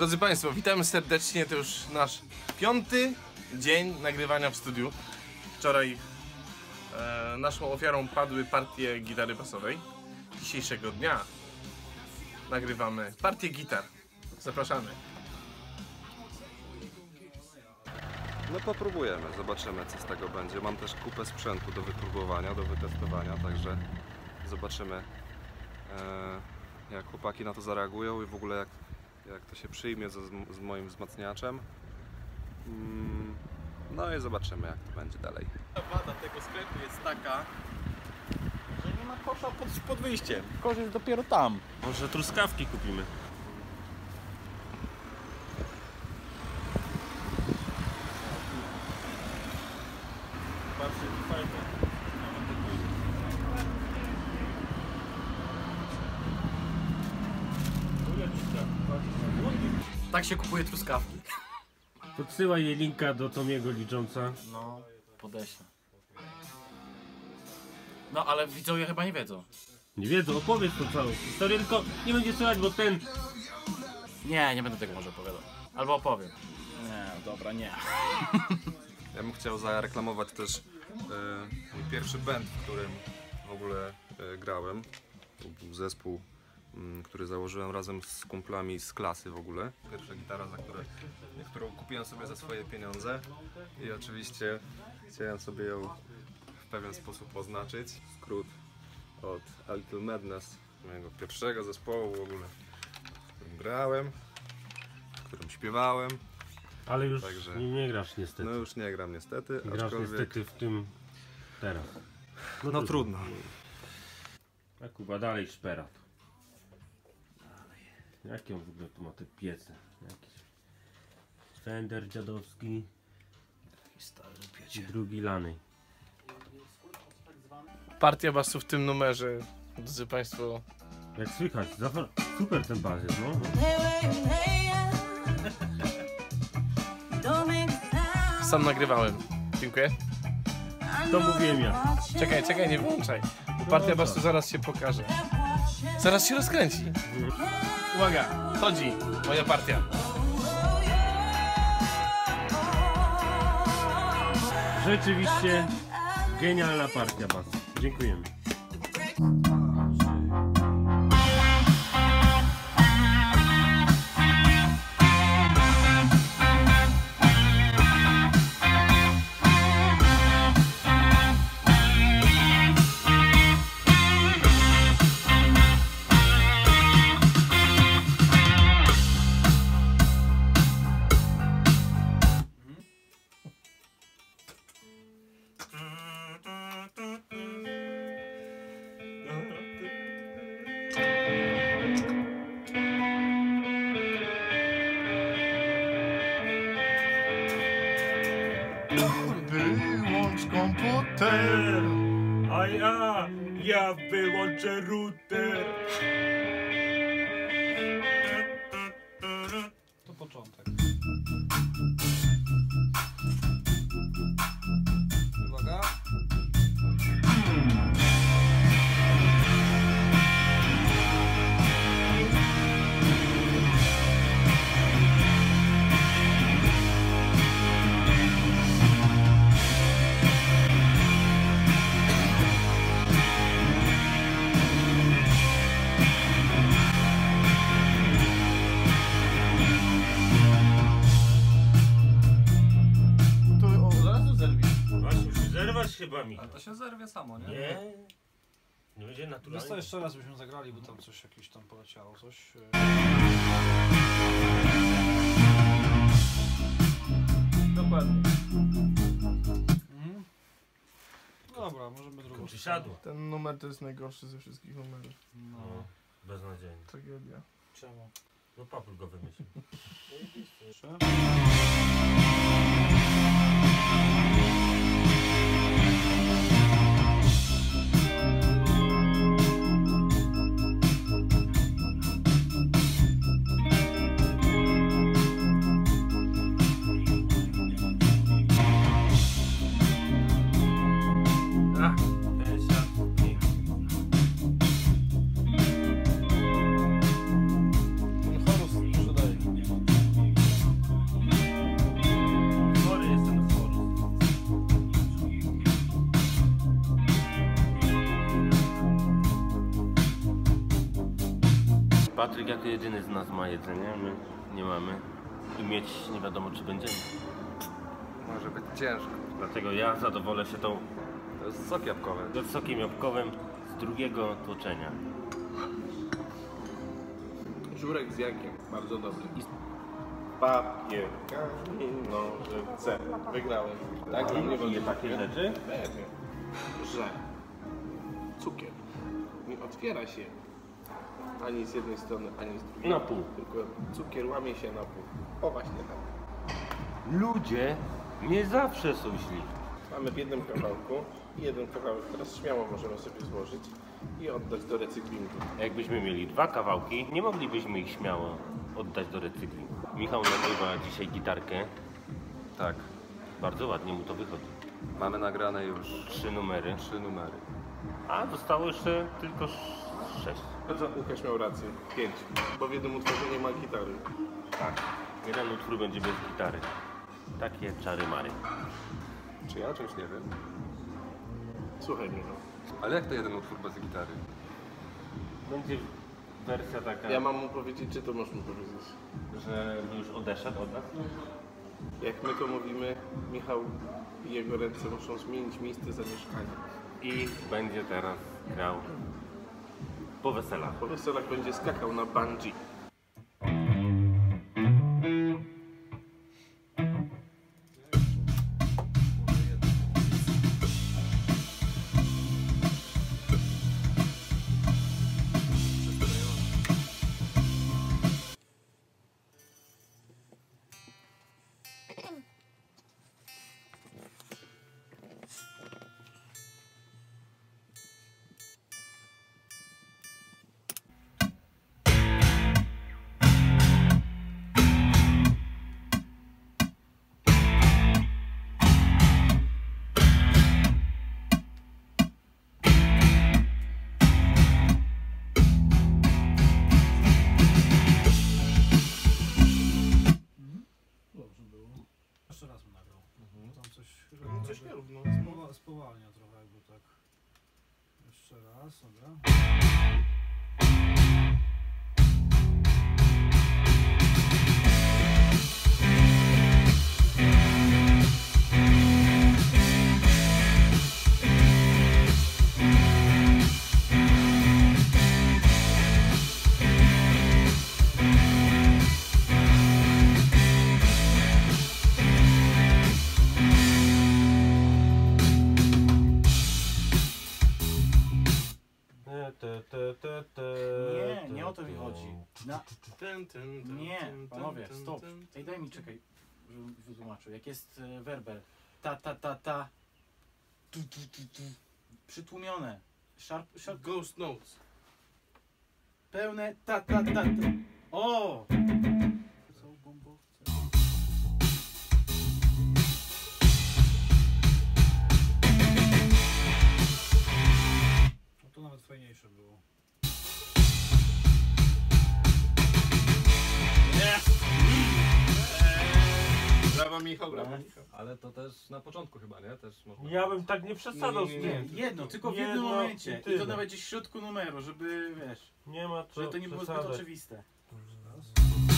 Drodzy Państwo, witamy serdecznie. To już nasz piąty dzień nagrywania w studiu. Wczoraj e, naszą ofiarą padły partie gitary basowej. Dzisiejszego dnia nagrywamy partię gitar. Zapraszamy. No popróbujemy, zobaczymy co z tego będzie. Mam też kupę sprzętu do wypróbowania, do wytestowania, także zobaczymy e, jak chłopaki na to zareagują i w ogóle jak, jak to się przyjmie z, z moim wzmacniaczem. Mm, no i zobaczymy jak to będzie dalej. Wada tego sklepu jest taka, że nie ma kosza pod, pod wyjściem. Kosz jest dopiero tam. Może truskawki kupimy. Patrzcie, fajnie. Tak się kupuje truskawki. Podsyłaj jej linka do Tomiego Lidżonsa. No, podeślę. No, ale widzowie chyba nie wiedzą. Nie wiedzą, opowiedz tą całą historię, tylko nie będzie słychać, bo ten... Nie, nie będę tego może opowiadał. Albo opowiem. Nie, dobra, nie. Ja bym chciał zareklamować też e, mój pierwszy band, w którym w ogóle e, grałem. To był zespół, który założyłem razem z kumplami z klasy w ogóle. Pierwsza gitara, za które, którą kupiłem sobie za swoje pieniądze i oczywiście chciałem sobie ją w pewien sposób oznaczyć. Skrót od A Little Madness, mojego pierwszego zespołu w ogóle, w którym grałem, w którym śpiewałem. Ale już Także- nie, nie grasz niestety. No już nie gram niestety, Grasz aczkolwiek... niestety w tym teraz. No trudno. A Kuba dalej szpera. Jakie on w ogóle tu ma te piece? Jakiś Fender dziadowski, drugi lany. Partia basu w tym numerze. Drodzy Państwo, Jak słychać, super ten bas jest, no. sam nagrywałem. Dziękuję. To mówiłem ja. Czekaj, czekaj, nie wyłączaj. Partia basu zaraz się pokaże. Zaraz się rozkręci. Uwaga, chodzi moja partia. Rzeczywiście genialna partia bas. Dziękujemy. A ja, ja wyłączę router. Chyba mi. To się zerwie samo, nie? Nie. Nie będzie Wiesz naturalnie. co, jeszcze raz byśmy zagrali, bo tam coś jakieś tam poleciało, coś. e, Dokładnie. Mhm. Dobra, możemy drugą. Kurczę, siadło. Ten numer to jest najgorszy ze wszystkich numerów. No, beznadziejnie. Tragedia. Czemu? No papul go wymyślił. Patryk jako jedyny z nas ma jedzenie, my nie mamy. I mieć nie wiadomo czy będziemy. Może być ciężko. Dlatego ja zadowolę się tą To jest sok jabłkowy. ze sokiem jabłkowym z drugiego tłoczenia. Żurek z jakiem, bardzo dobry. Papier, kamień, nożyce. Wygrałem. Tak, dla mnie I takie rzeczy? Pewnie, że cukier nie otwiera się ani z jednej strony, ani z drugiej. Na pół. Tylko cukier łamie się na pół. O właśnie tak. Ludzie nie zawsze są źli. Mamy w jednym kawałku i jeden kawałek teraz śmiało możemy sobie złożyć i oddać do recyklingu. Jakbyśmy mieli dwa kawałki, nie moglibyśmy ich śmiało oddać do recyklingu. Michał nagrywa dzisiaj gitarkę. Tak. Bardzo ładnie mu to wychodzi. Mamy nagrane już Trzy numery. trzy numery. A zostało jeszcze tylko sz- sześć. Chociaż Łukasz miał rację. Pięć. Bo w jednym utworze nie ma gitary. Tak. Jeden utwór będzie bez gitary. Takie czary mary. Czy ja o czymś nie wiem? Słuchaj Michał. Ale jak to jeden utwór bez gitary? Będzie wersja taka, Ja mam mu powiedzieć, czy to możesz mu powiedzieć? że już odeszedł od nas. Jak my to mówimy, Michał i jego ręce muszą zmienić miejsce zamieszkania. I będzie teraz grał po weselach. Po weselach będzie skakał na bungee. Daha sonra... Jeszcze raz, dobra. Nie, nie o to mi chodzi. Na... Nie, panowie, stop. Ej, daj mi, czekaj, żebym wytłumaczył. Jak jest e, werber, ta, ta, ta, ta, tu, tu, tu, tu, przytłumione, sharp, sharp, Ghost Notes. pełne, ta, ta, ta, ta. O! Nawet fajniejsze było. Brawa Michał, Brawo. Michał. Ale to też na początku chyba, nie? Też można. Ja bym tak nie przesadzał Nie, z nie, Nie, tym. jedno, tylko w jednym Jedno momencie. i tyle. to nawet gdzieś w środku numeru, żeby, wiesz, Nie ma co żeby to nie było zbyt przesadzać. oczywiste. Raz.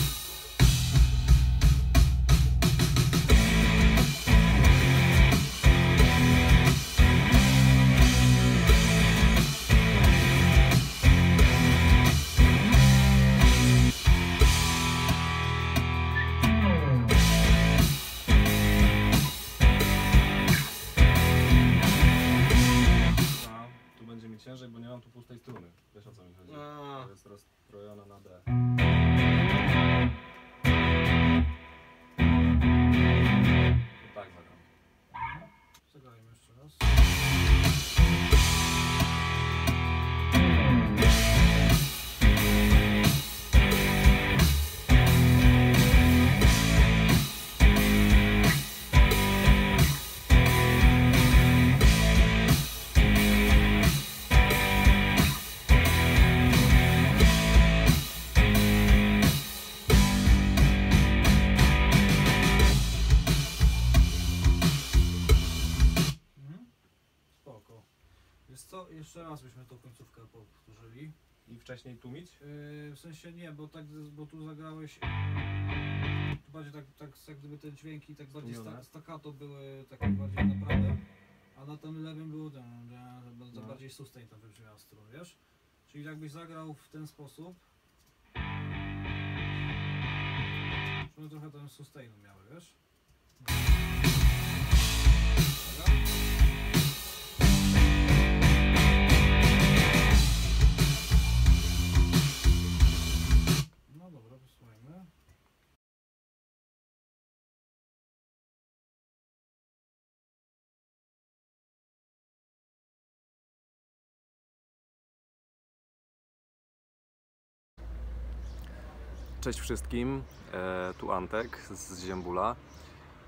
Raz byśmy tą końcówkę powtórzyli. i wcześniej tłumić? Yy, w sensie nie, bo tak, bo tu zagrałeś tu bardziej tak, tak jak gdyby te dźwięki tak bardziej sta, staccato były takie bardziej na prawym, a na tym lewym było dun, dun, dun, No. bardziej sustain tam wybrzmiała strun, wiesz? Czyli jakbyś zagrał w ten sposób żeby trochę ten sustainu miały, wiesz? Dobra? Cześć wszystkim, e, tu Antek z Ziembula.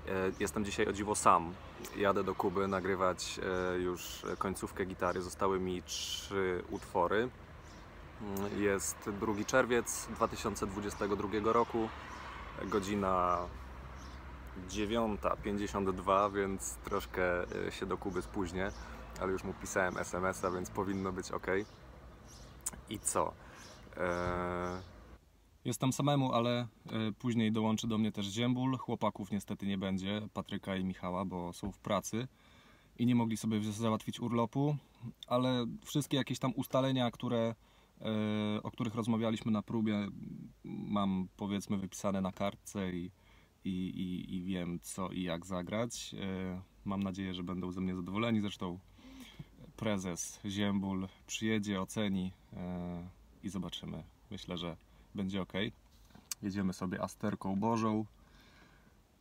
E, Jestem dzisiaj o dziwo sam. Jadę do Kuby nagrywać e, już końcówkę gitary. Zostały mi trzy utwory. Mm, Jest 2 czerwiec 2022 roku, godzina 9.52, więc troszkę się do Kuby spóźnię, ale już mu pisałem SMS-a, więc powinno być ok. I co? E, Jestem samemu, ale e, później dołączy do mnie też Ziembul. Chłopaków niestety nie będzie, Patryka i Michała, bo są w pracy i nie mogli sobie załatwić urlopu, ale wszystkie jakieś tam ustalenia, które, e, o których rozmawialiśmy na próbie, mam powiedzmy wypisane na kartce i, i, i, i wiem co i jak zagrać. E, Mam nadzieję, że będą ze mnie zadowoleni. Zresztą prezes Ziembul przyjedzie, oceni i zobaczymy. Myślę, że będzie ok. Jedziemy sobie Asterką Bożą.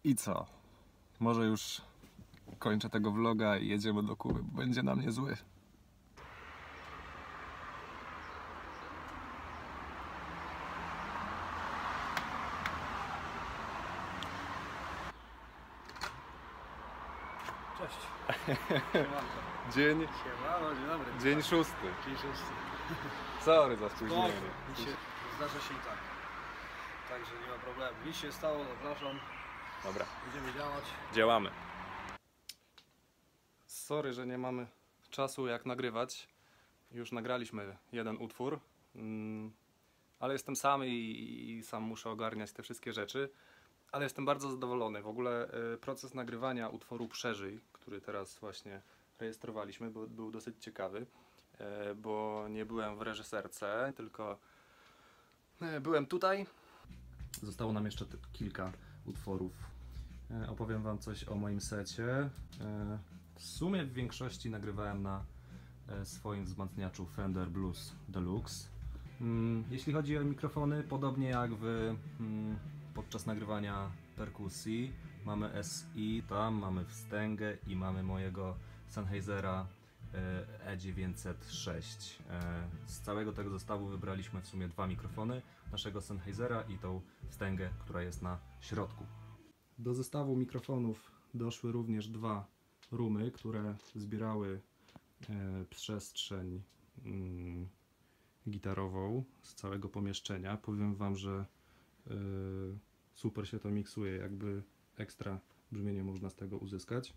I co? Może już kończę tego vloga i jedziemy do Kuby, bo będzie na mnie zły. Cześć. Dzień, Siema, dzień dobry. dzień szósty. Dzień szósty. Sorry za spóźnienie. Zdarza się i tak. Także nie ma problemu. Nic się stało, zapraszam. Dobra, Będziemy działać. działamy. Sorry, że nie mamy czasu jak nagrywać. Już nagraliśmy jeden utwór, mm, ale jestem sam i, i sam muszę ogarniać te wszystkie rzeczy. Ale jestem bardzo zadowolony. W ogóle y, proces nagrywania utworu Przeżyj, który teraz właśnie rejestrowaliśmy, był, był dosyć ciekawy, e, bo nie byłem w reżyserce, tylko e, byłem tutaj. Zostało nam jeszcze kilka utworów. E, Opowiem Wam coś o moim secie. E, W sumie w większości nagrywałem na e, swoim wzmacniaczu Fender Blues Deluxe. Mm, Jeśli chodzi o mikrofony, podobnie jak w, mm, podczas nagrywania perkusji, mamy SI, tam mamy wstęgę i mamy mojego Sennheisera e, E906. E, Z całego tego zestawu wybraliśmy w sumie dwa mikrofony, naszego Sennheisera i tą wstęgę, która jest na środku. Do zestawu mikrofonów doszły również dwa rumy, które zbierały e, przestrzeń mm, gitarową z całego pomieszczenia. Powiem Wam, że e, super się to miksuje, jakby ekstra brzmienie można z tego uzyskać.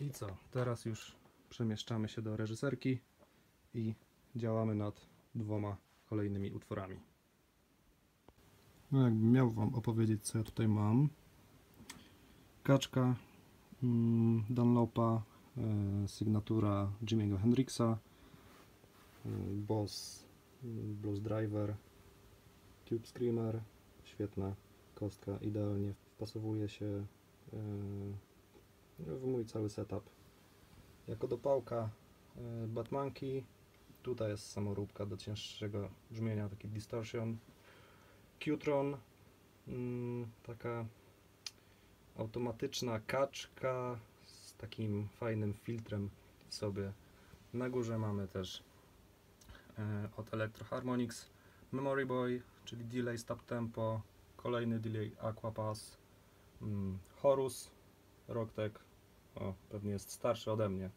I co? Teraz już przemieszczamy się do reżyserki i działamy nad dwoma kolejnymi utworami. No jakbym miał Wam opowiedzieć, co ja tutaj mam. Kaczka, mm, Dunlopa, e, sygnatura Jimmy'ego Hendrixa, e, Boss, mm, Blues Driver, Tube Screamer, świetna kostka, idealnie wpasowuje się e, w mój cały setup. Jako dopałka e, Batmanki, tutaj jest samoróbka do cięższego brzmienia, taki distortion. Qtron, mm, taka automatyczna kaczka z takim fajnym filtrem w sobie. Na górze mamy też e, od Electro Harmonix Memory Boy, czyli delay stop tempo, kolejny delay Aquapass, mm, Horus, Rocktek, o, pewnie jest starszy ode mnie.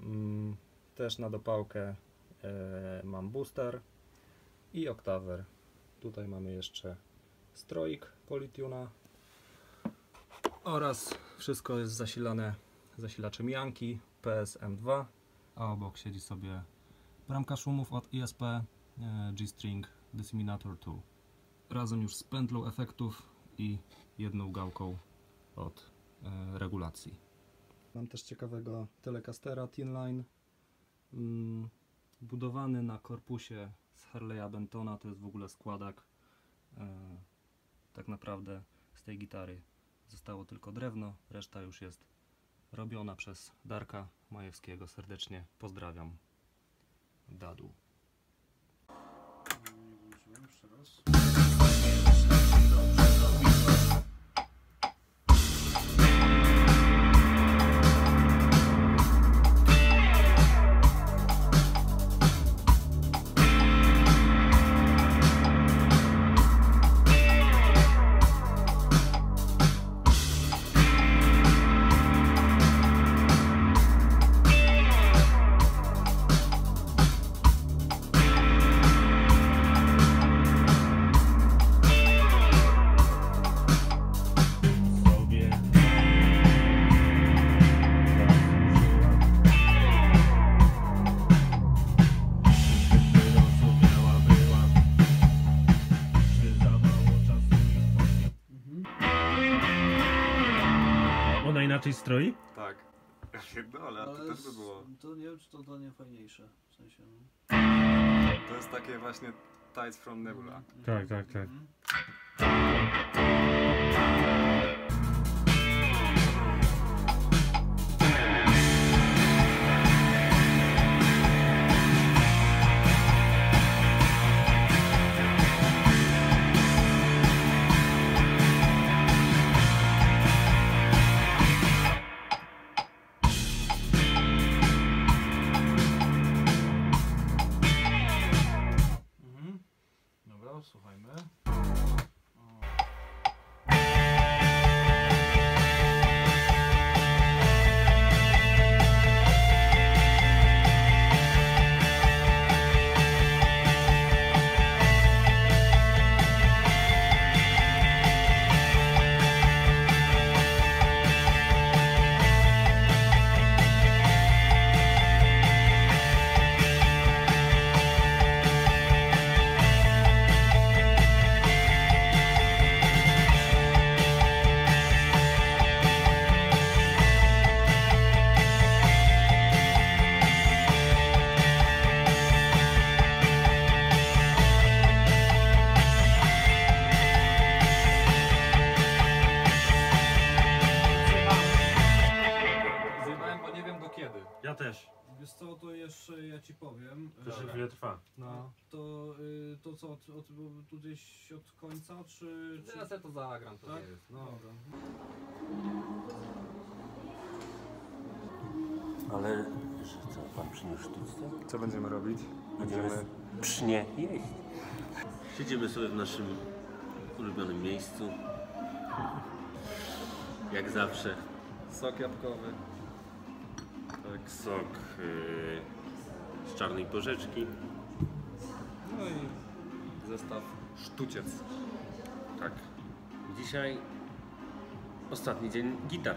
Mm, też na dopałkę e, mam booster i oktawer. Tutaj mamy jeszcze stroik Polytuna oraz wszystko jest zasilane zasilaczem Yankee PSM2, a obok siedzi sobie Bramka szumów od ISP e, G-String Disseminator 2. Razem już z pętlą efektów i jedną gałką od regulacji. Mam też ciekawego Telecastera Thinline. Mm, budowany na korpusie z Harley'a Bentona, to jest w ogóle składak. E, tak naprawdę z tej gitary zostało tylko drewno, reszta już jest robiona przez Darka Majewskiego. Serdecznie pozdrawiam. Dadu. Jeszcze raz. Inaczej stroi? Tak. Ja pierdolę, a to Ale też by było. to nie wiem, czy to, nie fajniejsze. W sensie. No. To jest takie właśnie Tides from Nebula. Tak, tak, tak. Mhm. Jeszcze ja ci powiem. To się chwilę trwa. No, To, y, to co, od, od, tu gdzieś od końca, czy... czy... Ja sobie to zagram, to Tak? nie jest. No. Dobra. Ale, że co, pan przyniósł sztuczce? Co będziemy robić? Będziemy psznie jeść. Siedzimy sobie w naszym ulubionym miejscu. Jak zawsze. Sok jabłkowy. Tak, sok yy, z czarnej porzeczki. No i zestaw sztuciec. Tak. Dzisiaj ostatni dzień gitar.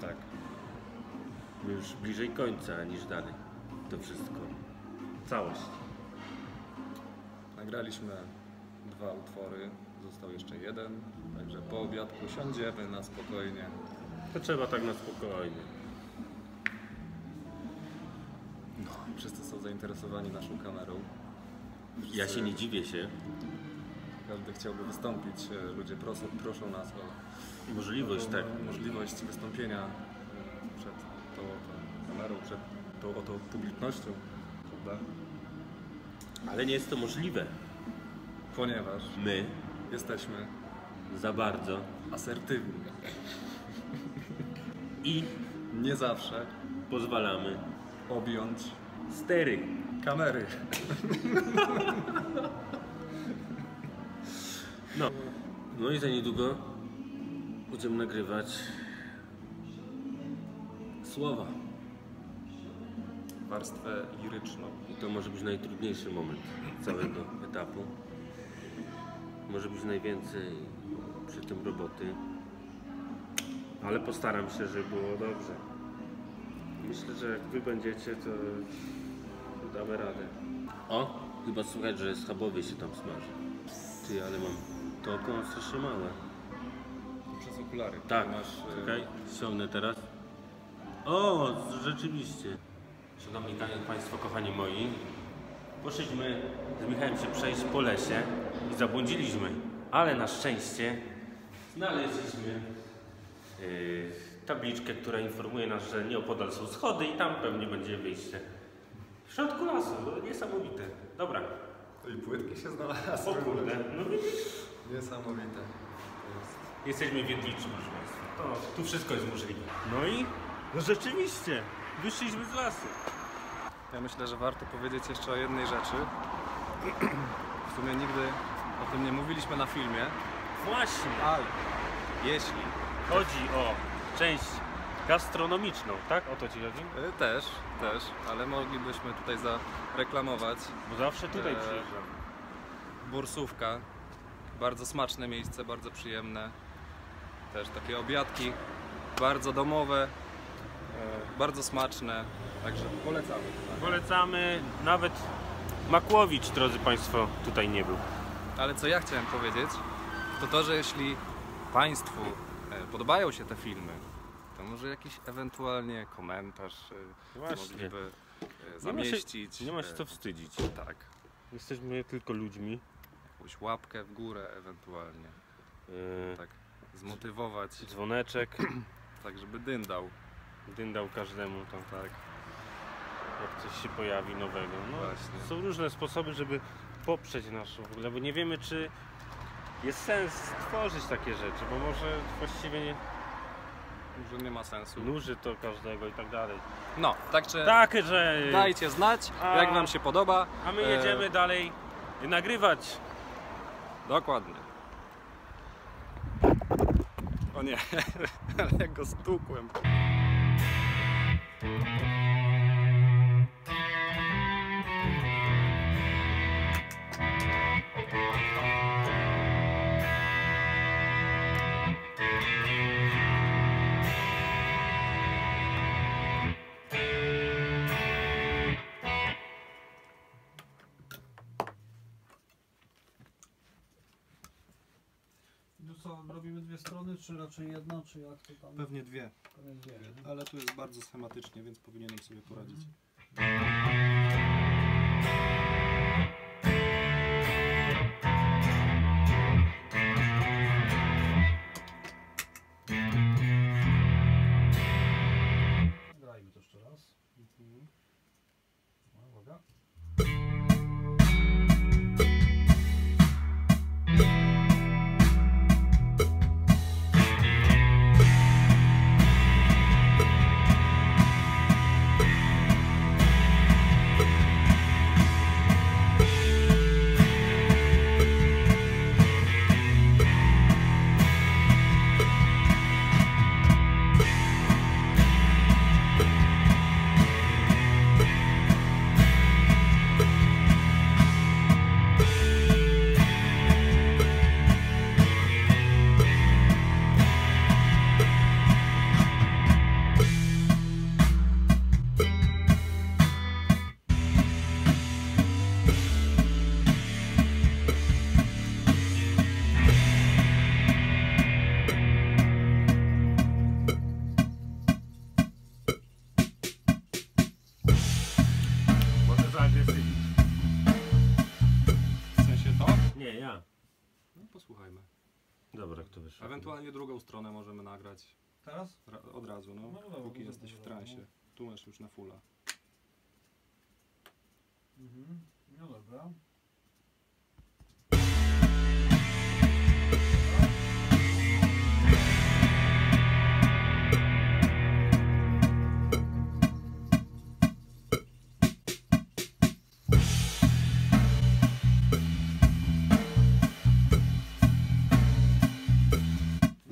Tak. Już bliżej końca niż dalej. To wszystko. Całość. Nagraliśmy dwa utwory, został jeszcze jeden, także po obiadku siądziemy na spokojnie. To trzeba tak na spokojnie. Wszyscy są zainteresowani naszą kamerą. Ja się nie dziwię się. Każdy chciałby wystąpić, e, ludzie proszą, proszą nas o Możliwość, o tak. możliwość wystąpienia e, przed tą oto kamerą, przed tą oto publicznością, prawda? Ale nie jest to możliwe. Ponieważ My jesteśmy za bardzo asertywni. i Nie zawsze pozwalamy objąć stery. kamery. No. No i za niedługo będziemy nagrywać słowa. Warstwę liryczną. I to może być najtrudniejszy moment całego etapu. Może być najwięcej przy tym roboty. Ale postaram się, żeby było dobrze. Myślę, że jak wy będziecie, to damy radę. O, chyba słychać, że schabowy się tam smaży. Ty, ale mam to oko strasznie małe. Przez okulary. Tak, Masz, e, czekaj, ściągnę teraz. O, rzeczywiście. Szanowni Państwo, kochani moi, poszliśmy z Michałem się przejść po lesie i zabłądziliśmy, ale na szczęście znaleźliśmy yy, tabliczkę, która informuje nas, że nieopodal są schody i tam pewnie będzie wyjście. W środku lasu, no, niesamowite. Dobra, I płytki się znalazły. o kurde, no widzisz? Niesamowite. Jesteśmy wiedliczy, proszę Państwa. To, tu wszystko jest możliwe. No i no rzeczywiście, wyszliśmy z lasu. Ja myślę, że warto powiedzieć jeszcze o jednej rzeczy. W sumie nigdy o tym nie mówiliśmy na filmie, Właśnie, ale jeśli chodzi o część gastronomiczną, tak? O to Ci chodzi? e, też, też, ale moglibyśmy tutaj zareklamować Bo zawsze tutaj Eee. przyjeżdżam. Bursówka. Bardzo smaczne miejsce, bardzo przyjemne. Też takie obiadki, bardzo domowe, e, bardzo smaczne. Także polecamy. Polecamy, nawet Makłowicz, drodzy Państwo, tutaj nie był. Ale co ja chciałem powiedzieć, to to, że jeśli Państwu e, podobają się te filmy, to może jakiś ewentualnie komentarz e, Właśnie. mogliby Nie ma się- zamieścić. Nie ma się e, co wstydzić. Tak. Jesteśmy tylko ludźmi. Jakąś łapkę w górę ewentualnie. Eee, Tak. Zmotywować, Dzwoneczek, tak żeby dyndał. dyndał każdemu tam tak. Jak coś się pojawi nowego. No, Właśnie. są różne sposoby, żeby poprzeć naszą w ogóle, bo nie wiemy czy jest sens tworzyć takie rzeczy, bo może właściwie nie Że nie ma sensu. nuży to każdego i tak dalej. No, także Tak, że... dajcie znać, A- jak Wam się podoba. A my E, jedziemy dalej nagrywać. Dokładnie. O nie, ale jak go stukłem. Czy raczej jedna, czy jak to tam? Pewnie dwie, Pewnie dwie. ale tu jest bardzo schematycznie, więc powinienem sobie poradzić. Grajmy to jeszcze raz. No, uwaga. Ewentualnie drugą stronę możemy nagrać Teraz? ra- od razu, no, No dobra, póki no jesteś w transie. Tu masz już na fulla. Mhm. No dobra.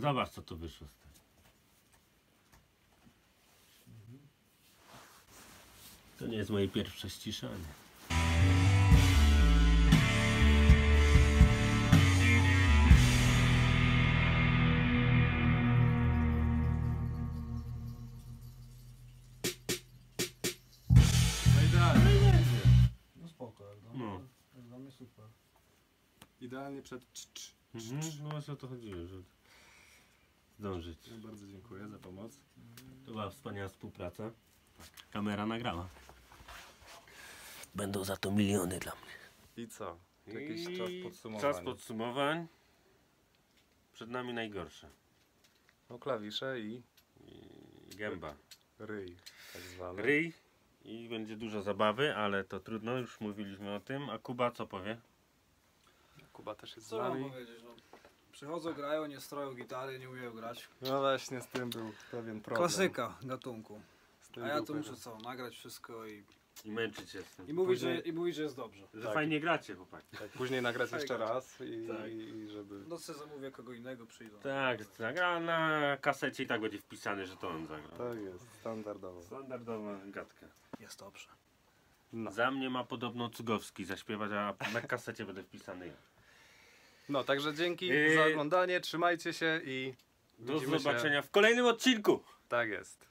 Zobacz, co tu wyszło z tego. To nie jest moje pierwsze ściszanie. No. Idealnie przed cz, cz, cz. Mhm, no właśnie o to chodziło, że zdążyć. No, Bardzo dziękuję za pomoc. To była wspaniała współpraca. Kamera nagrała. Będą za to miliony dla mnie. I co? Jakiś I czas podsumowania. Czas podsumowań. Przed nami najgorsze. No klawisze i I Gęba. ryj tak zwany. Ryj. I będzie dużo zabawy, ale to trudno, już mówiliśmy o tym. A Kuba co powie? Kuba też jest z Co mam nami. powiedzieć, no. Przychodzą, grają, nie stroją gitary, nie umieją grać. No właśnie z tym był pewien problem. Klasyka gatunku. A ja tu pewien- muszę co, nagrać wszystko i, I męczyć się z tym. i, mówić, że, Później- i mówić, że jest dobrze. Że Tak. fajnie gracie, chłopaki. Tak, później nagrać jeszcze raz i, Tak. i żeby... No co zamówię kogo innego, przyjdą. Tak, tak. A na kasecie i tak będzie wpisane, że to on zagrał. Tak jest, standardowo. Standardowa gadka. Jest dobrze. No. Za mnie ma podobno Cugowski zaśpiewać, a na kasecie będę wpisany ja. No, także dzięki Yy, za oglądanie, trzymajcie się i Do zobaczenia Się. w kolejnym odcinku! Tak jest.